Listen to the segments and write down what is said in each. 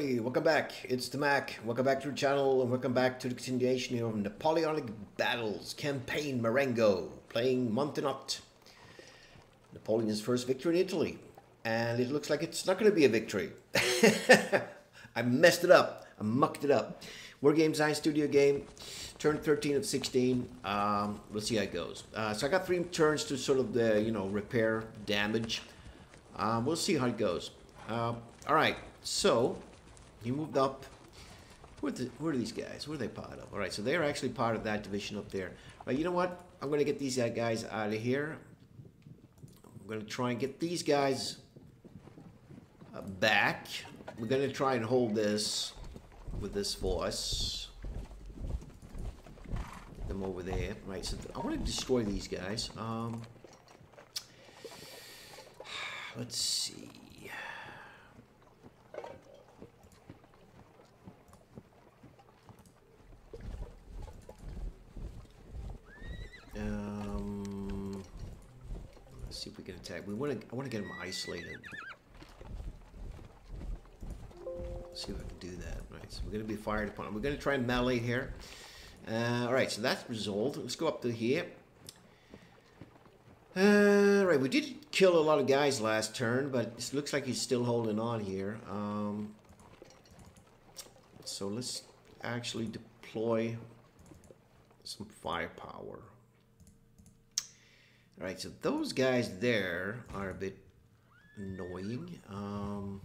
everybody, welcome back. It's the Mack. Welcome back to the channel and welcome back to the continuation of Napoleonic Battles Campaign Marengo, playing Montenotte. Napoleon's first victory in Italy. And it looks like it's not going to be a victory. I messed it up. I mucked it up. Wargame Design Studio game, turn 13 of 16. Um, we'll see how it goes. Uh, so I got three turns to sort of the, you know, repair damage. Uh, we'll see how it goes. Uh, all right, so he moved up. Who are, the, who are these guys? Who are they part of? All right, so they're actually part of that division up there. Right, you know what? I'm going to get these guys out of here. I'm going to try and get these guys uh, back. We're going to try and hold this with this force. Them over there. Right, so I want to destroy these guys. Um, let's see. Um, let's see if we can attack. We want to. I want to get them isolated. Let's see if I can do that. Right. So we're going to be fired upon. We're going to try and melee here. Uh, all right. So that's resolved. Let's go up to here. Uh, right. We did kill a lot of guys last turn, but it looks like he's still holding on here. Um, so let's actually deploy some firepower. Alright, so those guys there are a bit annoying. Um,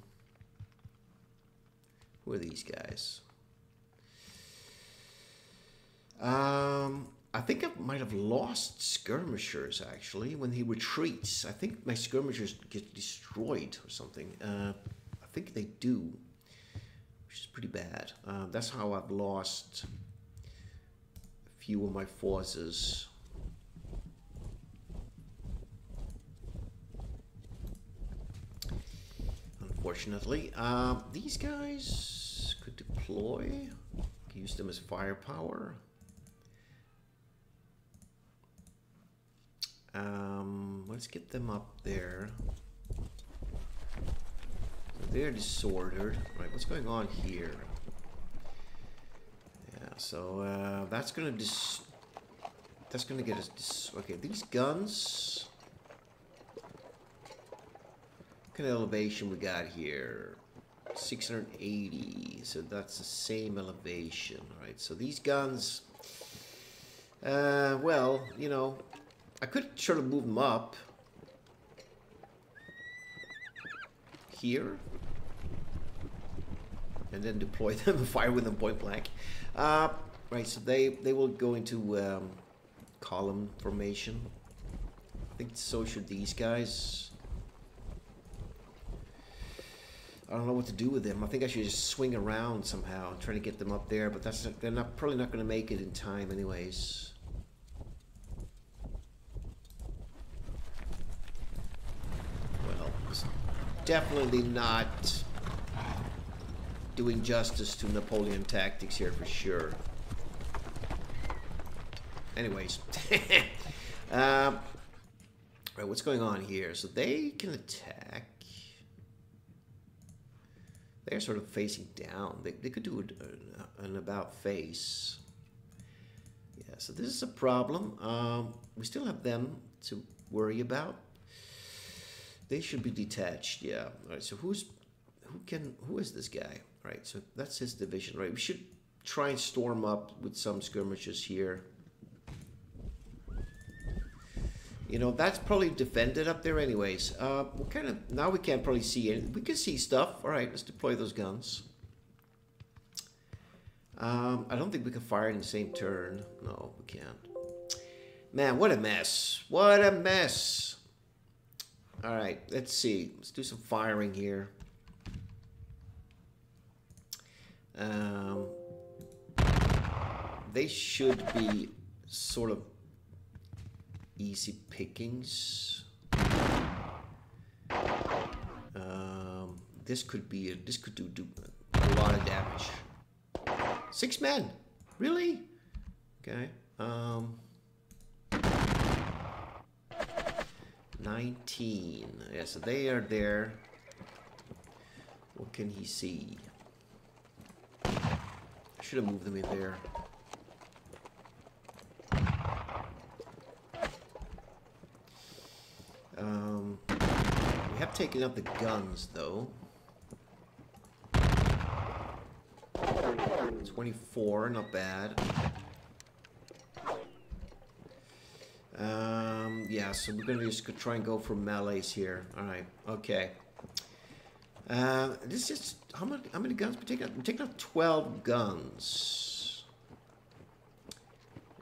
who are these guys? Um, I think I might have lost skirmishers, actually, when he retreats. I think my skirmishers get destroyed or something. Uh, I think they do, which is pretty bad. Uh, that's how I've lost a few of my forces. Unfortunately. Uh, these guys could deploy. Use them as firepower. Um, let's get them up there. So they're disordered. Right, what's going on here? Yeah, so uh, that's gonna dis. That's gonna get us. Dis okay, these guns kind of elevation we got here? 680, so that's the same elevation, right? So these guns, uh, well, you know, I could sort of move them up here and then deploy them and fire with them point blank. Uh, right, so they, they will go into um, column formation. I think so should these guys. I don't know what to do with them. I think I should just swing around somehow and try to get them up there, but that's they're not probably not going to make it in time anyways. Well, definitely not doing justice to Napoleon tactics here for sure. Anyways, um, right, what's going on here? So they can attack. They're sort of facing down. They, they could do an, about face. Yeah, so this is a problem. Um, we still have them to worry about. They should be detached, yeah. All right, so who's, who can, who is this guy? All right, so that's his division, right? We should try and storm up with some skirmishes here. You know, that's probably defended up there anyways. Uh, what kind of, now we can't probably see it. We can see stuff. All right, let's deploy those guns. Um, I don't think we can fire in the same turn. No, we can't. Man, what a mess. What a mess. All right, let's see. Let's do some firing here. Um, they should be sort of easy pickings. Um, this could be a, this could do, do a lot of damage. Six men, really? Okay. Um, Nineteen. Yeah, so they are there. What can he see? I should have moved them in there. Um, we have taken out the guns, though. 24, not bad. Um, yeah, so we're gonna just try and go for melees here. Alright, okay. Uh, this is how many how many guns we taking? We're taking out 12 guns.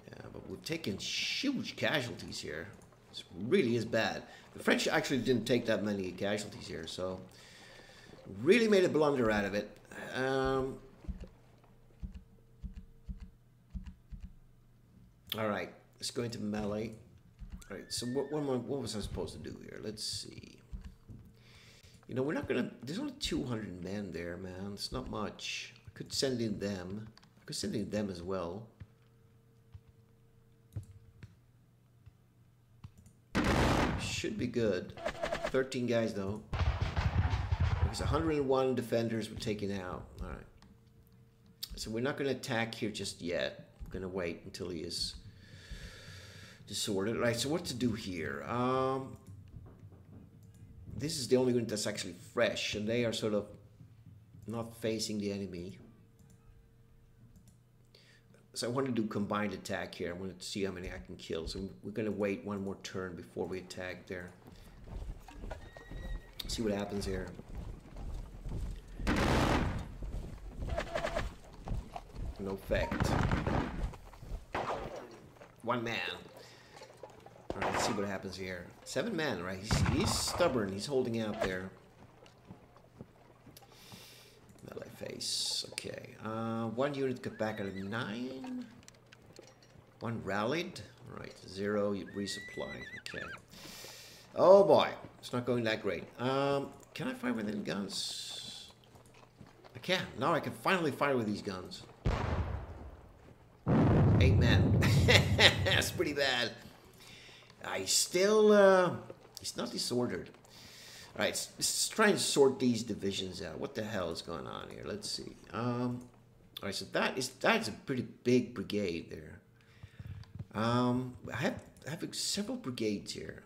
Yeah, but we've taken huge casualties here. This really is bad. The French actually didn't take that many casualties here, so really made a blunder out of it. Um, all right, let's go into melee. All right, so what, what, what was I supposed to do here? Let's see. You know, we're not gonna. There's only 200 men there, man. It's not much. I could send in them. I could send in them as well. Should be good. 13 guys though. Because 101 defenders were taken out. All right. So we're not going to attack here just yet. We're going to wait until he is disordered. Right. So what to do here? Um, this is the only unit that's actually fresh, and they are sort of not facing the enemy. So I want to do combined attack here. I want to see how many I can kill. So we're going to wait one more turn before we attack there. See what happens here. No effect. One man. Alright, let's see what happens here. Seven men, right? He's, he's stubborn. He's holding out there. Melee Okay. Uh, one unit got back at a nine. One rallied. Right. Zero. You resupplied. Okay. Oh boy. It's not going that great. Um, can I fire with any guns? I can. Now I can finally fire with these guns. Eight men. That's pretty bad. I still, uh, he's not disordered. All right, let's, try and sort these divisions out. What the hell is going on here? Let's see. Um, all right, so that is that's a pretty big brigade there. Um, I have I have several brigades here.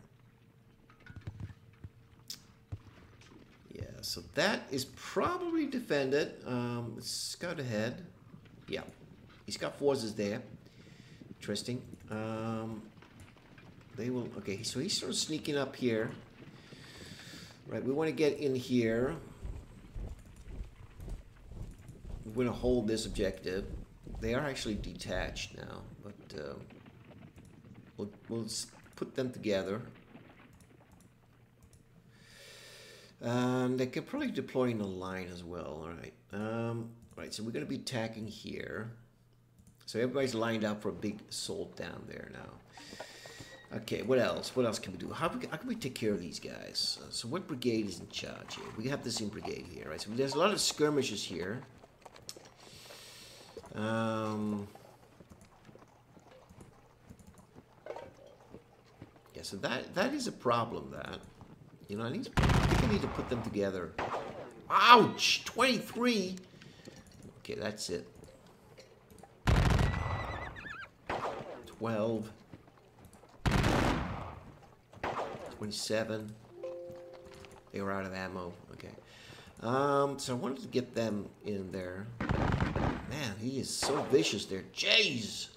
Yeah, so that is probably defended. Um, let's scout ahead. Yeah, he's got forces there. Interesting. Um, they will, okay, so he's sort of sneaking up here. Right, we want to get in here. We're going to hold this objective. They are actually detached now, but uh, we'll, we'll put them together. Um, they can probably deploy in a line as well. All right. Um, all right. So we're going to be attacking here. So everybody's lined up for a big assault down there now. Okay. What else? What else can we do? How, how can we take care of these guys? Uh, so what brigade is in charge here? We have this in brigade here, right? So there's a lot of skirmishes here. Um. Yeah. So that that is a problem. That. You know, I need to, I think I need to put them together. Ouch! 23! Okay, that's it. 12. 27. They were out of ammo. Okay. Um, so I wanted to get them in there. Man, he is so vicious there. Jeez!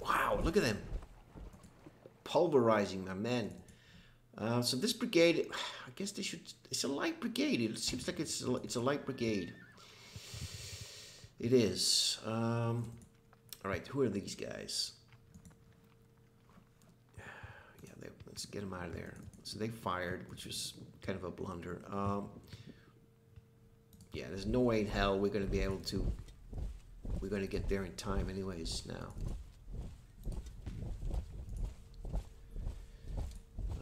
Wow, look at them. Pulverizing my men. Uh, so this brigade, I guess they should, it's a light brigade. It seems like it's a, it's a light brigade. It is. Um, all right, who are these guys? Yeah, they, let's get them out of there. So they fired, which was kind of a blunder. Um, yeah, there's no way in hell we're going to be able to, we're going to get there in time anyways now.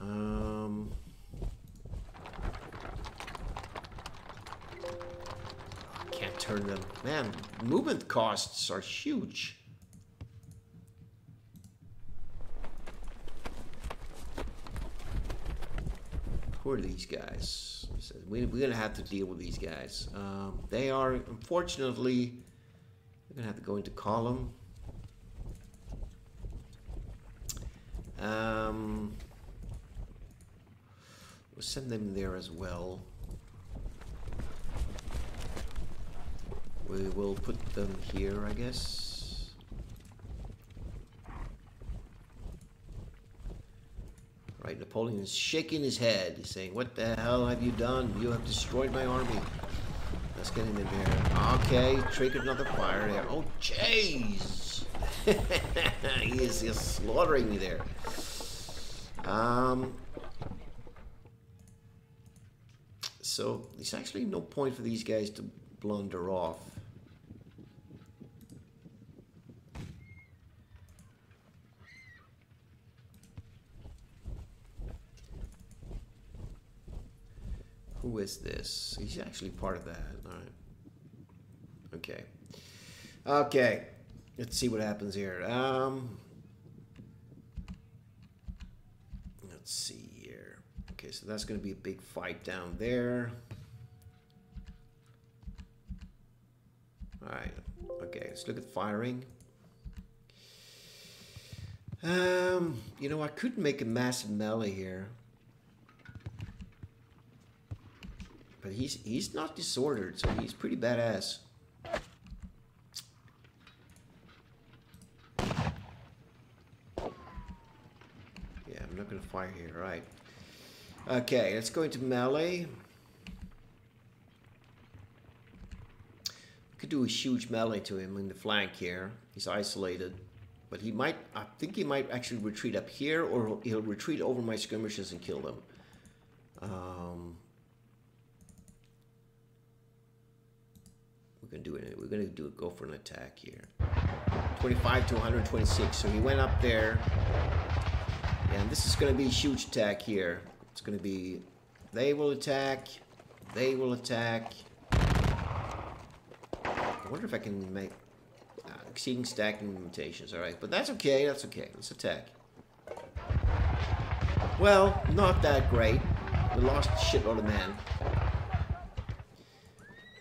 Um, can't turn them. Man, movement costs are huge. Who are these guys? He says, we, we're going to have to deal with these guys. Um, they are, unfortunately, we're going to have to go into column. Um, we'll send them there as well. We will put them here, I guess. Right, Napoleon is shaking his head. He's saying, what the hell have you done? You have destroyed my army. Let's get in there. Okay, triggered another fire there. Oh, jeez! he is just slaughtering me there. Um, so, there's actually no point for these guys to blunder off. Who is this? He's actually part of that. All right. Okay. Okay. Let's see what happens here. Um, let's see here. Okay, so that's going to be a big fight down there. All right. Okay, let's look at firing. Um, you know, I could make a massive melee here. But he's he's not disordered, so he's pretty badass. Yeah, I'm not gonna fire here, right. Okay, let's go into melee. Could do a huge melee to him in the flank here. He's isolated. But he might, I think he might actually retreat up here or he'll retreat over my skirmishes and kill them. Um, we're gonna do it. We're gonna do it. Go for an attack here. 25 to 126. So he went up there. And this is gonna be a huge attack here. It's gonna be. They will attack. They will attack. I wonder if I can make uh, exceeding stacking limitations. All right, but that's okay. That's okay. Let's attack. Well, not that great. We lost a shitload of men.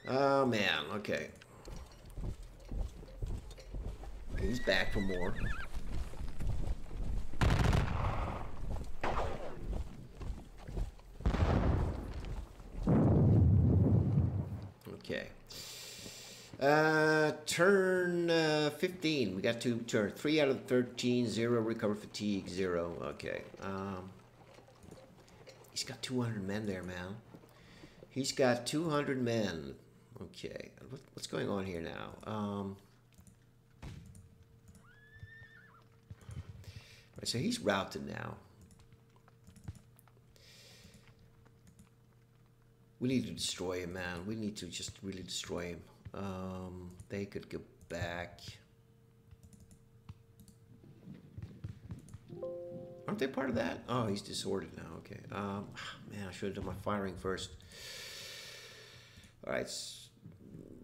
Oh man, okay. He's back for more. Okay. Uh, turn uh, 15. We got two turn. Three out of 13. Zero recover fatigue. Zero. Okay. Um, he's got 200 men there, man. He's got 200 men. Okay, what, what's going on here now? Um, right, so he's routed now. We need to destroy him, man. We need to just really destroy him. Um, they could go back. Aren't they part of that? Oh, he's disordered now. Okay. Um, man, I should have done my firing first. All right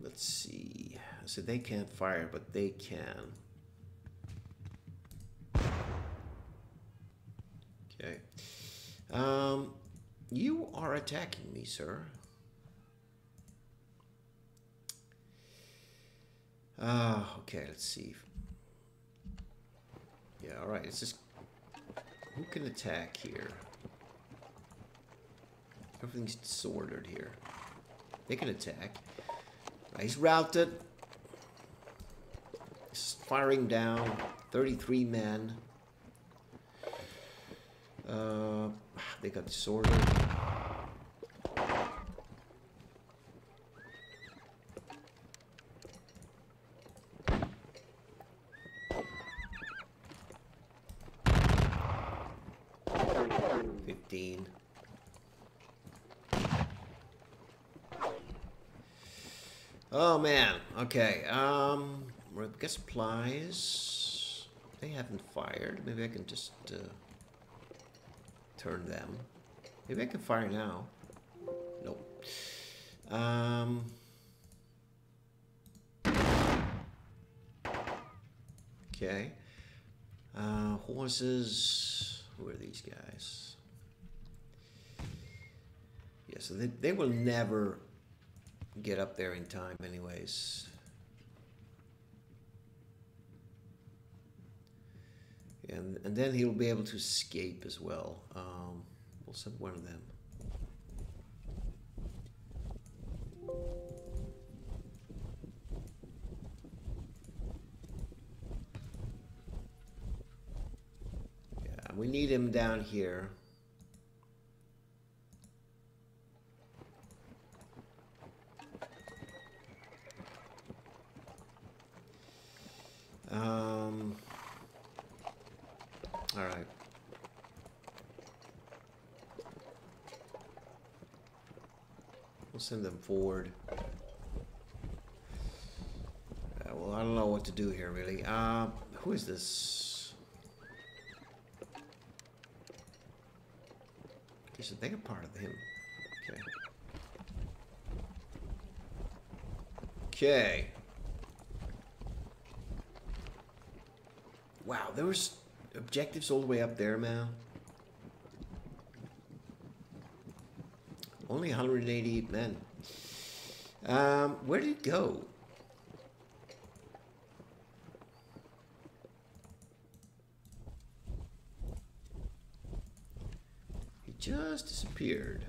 let's see. So they can't fire, but they can. Okay. Um, you are attacking me, sir. Ah, uh, okay, let's see. Yeah, all right, it's just... Who can attack here? Everything's disordered here. They can attack. He's routed. He's firing down. 33 men. Uh, they got disorder. Fifteen. Oh man. Okay. Um, get supplies. They haven't fired. Maybe I can just uh, turn them. Maybe I can fire now. Nope. Um. Okay. Uh, horses. Who are these guys? Yeah, so they, they will never get up there in time anyways. And, and then he'll be able to escape as well. Um, we'll send one of them. Yeah, we need him down here. Um, all right. We'll send them forward. Uh, well, I don't know what to do here, really. Uh, who is this? So they are part of him. Okay. Okay. Wow, there was objectives all the way up there, man. Only 188 men. Um, where did it go? He just disappeared.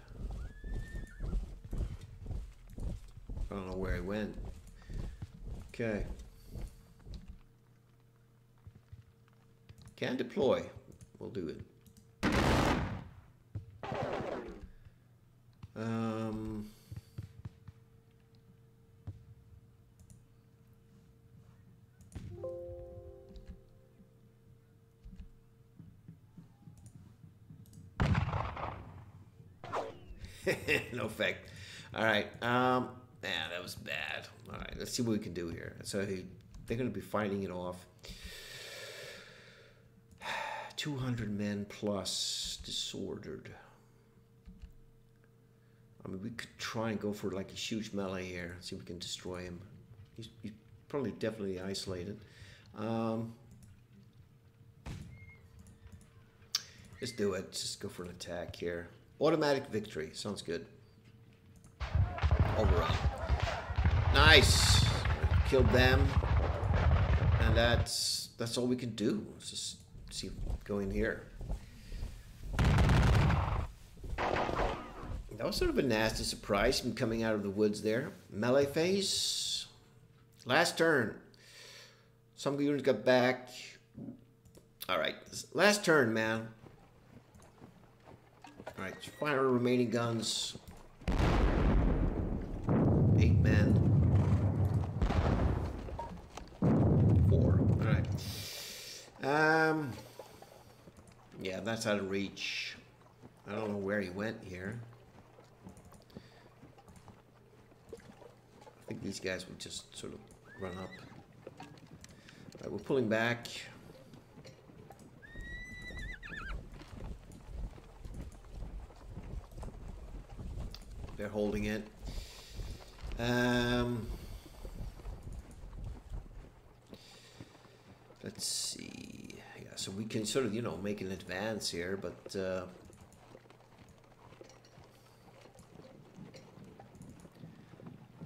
I don't know where he went. Okay. Can deploy. We'll do it. Um, no effect. All right. Um, man, that was bad. All right, let's see what we can do here. So he, they're going to be fighting it off. 200 men plus disordered. I mean, we could try and go for like a huge melee here. See if we can destroy him. He's, he's probably definitely isolated. Um, let's do it. Just go for an attack here. Automatic victory. Sounds good. Overrun. Nice. Killed them. And that's that's all we can do. Let's just see go in here. That was sort of a nasty surprise from coming out of the woods there. Melee phase. Last turn. Some units got back. Alright. Last turn, man. Alright, final remaining guns. Eight men. Four. Alright. Um yeah, that's out of reach. I don't know where he went here. I think these guys would just sort of run up. Right, we're pulling back. They're holding it. Um, let's see. So we can sort of, you know, make an advance here, but uh,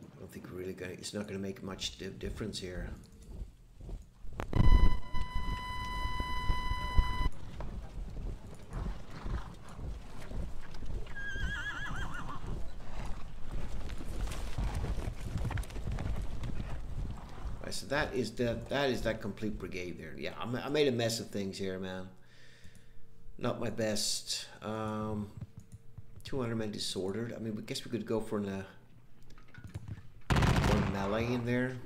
I don't think we're really gonna. It's not gonna make much di difference here. So that is that that is that complete brigade there. Yeah, I, I made a mess of things here, man. Not my best. Um, 200 men disordered. I mean, I guess we could go for an, uh, melee in there.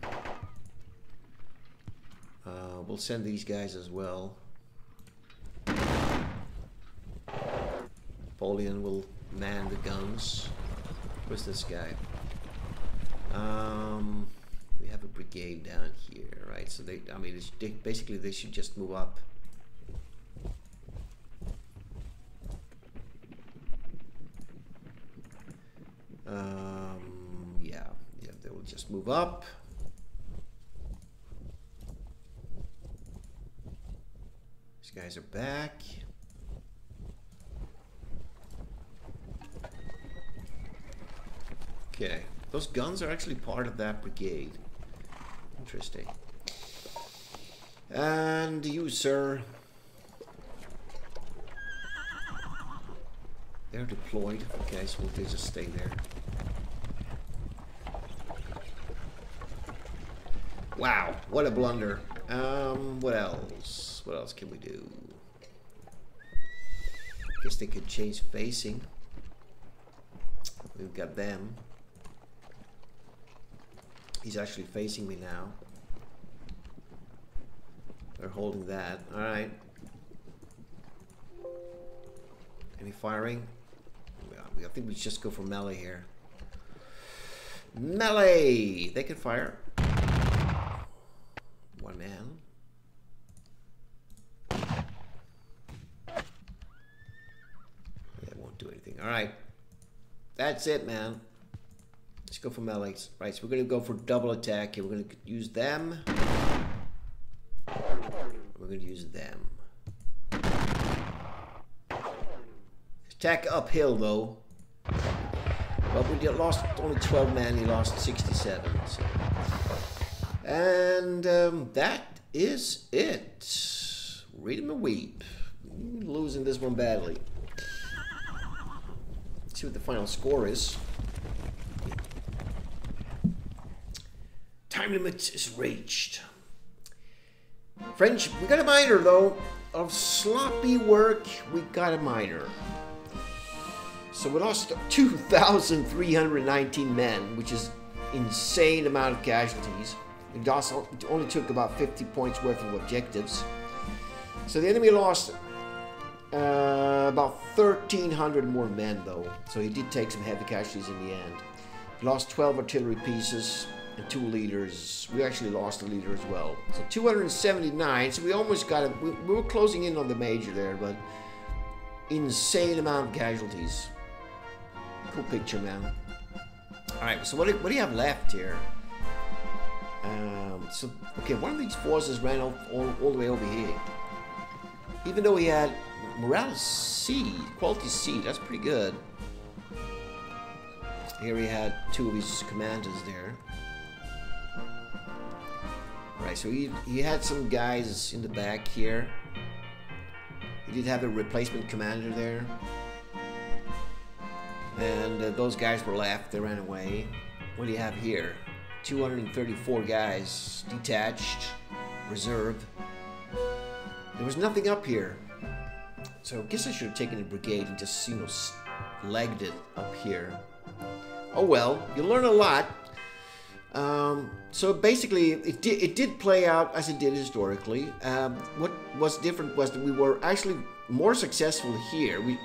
Uh, we'll send these guys as well. Napoleon will man the guns. Where's this guy? Um, have a brigade down here, right? So they, I mean, they, basically they should just move up. Um, yeah, yeah, they will just move up. These guys are back. Okay. Those guns are actually part of that brigade. Interesting. And you, sir. They're deployed. Okay, so they just stay there. Wow, what a blunder. Um, what else? What else can we do? Guess they could change facing. We've got them. He's actually facing me now. They're holding that. Alright. Any firing? I think we just go for melee here. Melee! They can fire. One man. That won't do anything. Alright. That's it, man. Let's go for melees. Right, so we're going to go for double attack here. We're going to use them. We're going to use them. Attack uphill, though. Well, we lost only 12 men. He lost 67. So. And um, that is it. Read him a weep. Losing this one badly. Let's see what the final score is. Time limit is reached. French, we got a minor though. Of sloppy work, we got a minor. So we lost 2,319 men, which is insane amount of casualties. Also only took about 50 points worth of objectives. So the enemy lost uh, about 1,300 more men though. So he did take some heavy casualties in the end. Lost 12 artillery pieces and two leaders. We actually lost a leader as well. So 279. So we almost got it. We, we were closing in on the major there, but insane amount of casualties. Cool picture, man. All right. So what do, what do you have left here? Um, so okay, one of these forces ran all, all, all the way over here. Even though he had morale C, quality C, that's pretty good. Here he had two of his commanders there. Right, so he, he had some guys in the back here. He did have a replacement commander there. And uh, those guys were left, they ran away. What do you have here? 234 guys detached, reserve. There was nothing up here. So I guess I should have taken a brigade and just, you know, legged it up here. Oh well, you learn a lot. Um, so basically, it did, it did play out as it did historically. Um, what was different was that we were actually more successful here. We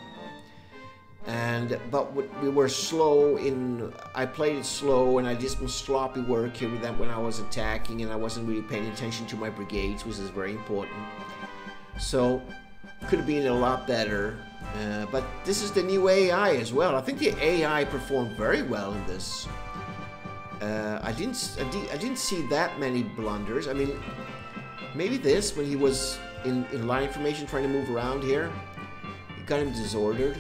and but we were slow in. I played it slow, and I did some sloppy work here with that when I was attacking, and I wasn't really paying attention to my brigades, which is very important. So could have been a lot better. Uh, but this is the new AI as well. I think the AI performed very well in this. Uh, I didn't I, di I, didn't see that many blunders. I mean, maybe this when he was in, in line formation trying to move around here, it got him disordered.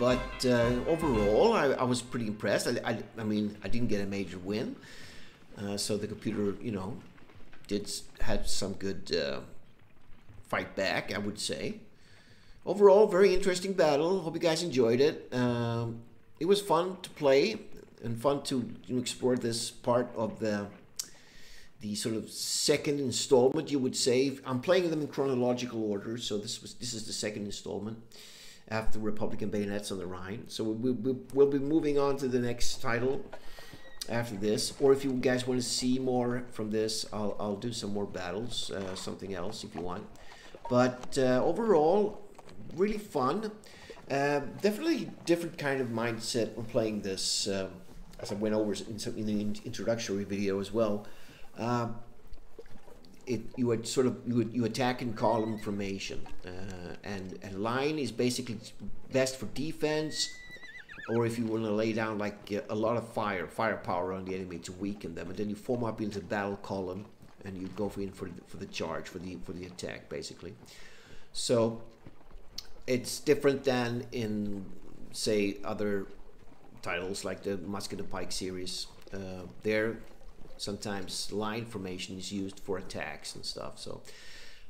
But uh, overall, I, I, was pretty impressed. I, I, I, mean, I didn't get a major win, uh, so the computer, you know, did had some good uh, fight back. I would say. Overall, very interesting battle. Hope you guys enjoyed it. Um, it was fun to play and fun to explore this part of the the sort of second installment. You would say I'm playing them in chronological order, so this was this is the second installment after Republican Bayonets on the Rhine. So we, we, we'll be moving on to the next title after this. Or if you guys want to see more from this, I'll, I'll do some more battles, uh, something else if you want. But uh, overall, really fun. Uh, definitely different kind of mindset when playing this, uh, as I went over in, some, in the introductory video as well. Uh, it you would sort of you would, you attack in column formation, uh, and and line is basically best for defense, or if you want to lay down like uh, a lot of fire firepower on the enemy to weaken them, and then you form up into battle column, and you go for in for for the charge for the for the attack basically. So it's different than in say other titles like the Musket and Pike series. Uh, there, sometimes line formation is used for attacks and stuff. So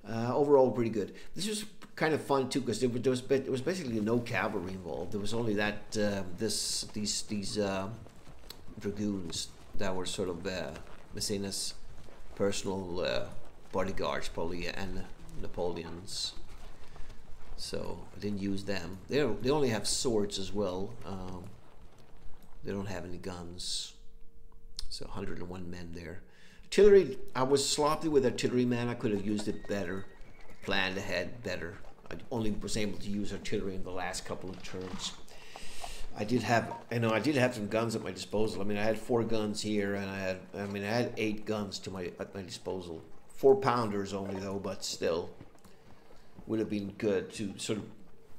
uh, overall, pretty good. This was kind of fun too because there, there, was there was basically no cavalry involved. There was only that uh, this these these uh, dragoons that were sort of uh, Massena's personal uh, bodyguards, probably, and Napoleon's. So I didn't use them. They they only have swords as well. Um, they don't have any guns. So 101 men there. Artillery, I was sloppy with artillery, man. I could have used it better, planned ahead better. I only was able to use artillery in the last couple of turns. I did have, you know, I did have some guns at my disposal. I mean, I had four guns here, and I had, I mean, I had eight guns to my at my disposal. Four pounders only, though, but still, would have been good to sort of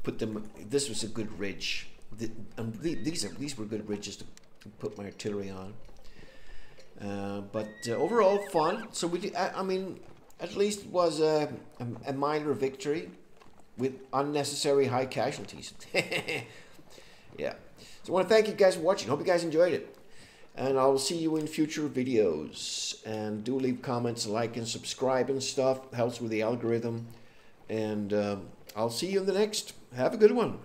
put them. This was a good ridge. The, and these are these were good bridges to, put my artillery on. Uh, but uh, overall, fun. So we, I, I, mean, at least it was a, a, a minor victory with unnecessary high casualties. yeah. So I want to thank you guys for watching. Hope you guys enjoyed it. And I'll see you in future videos. And do leave comments, like, and subscribe and stuff. Helps with the algorithm. And um, I'll see you in the next. Have a good one.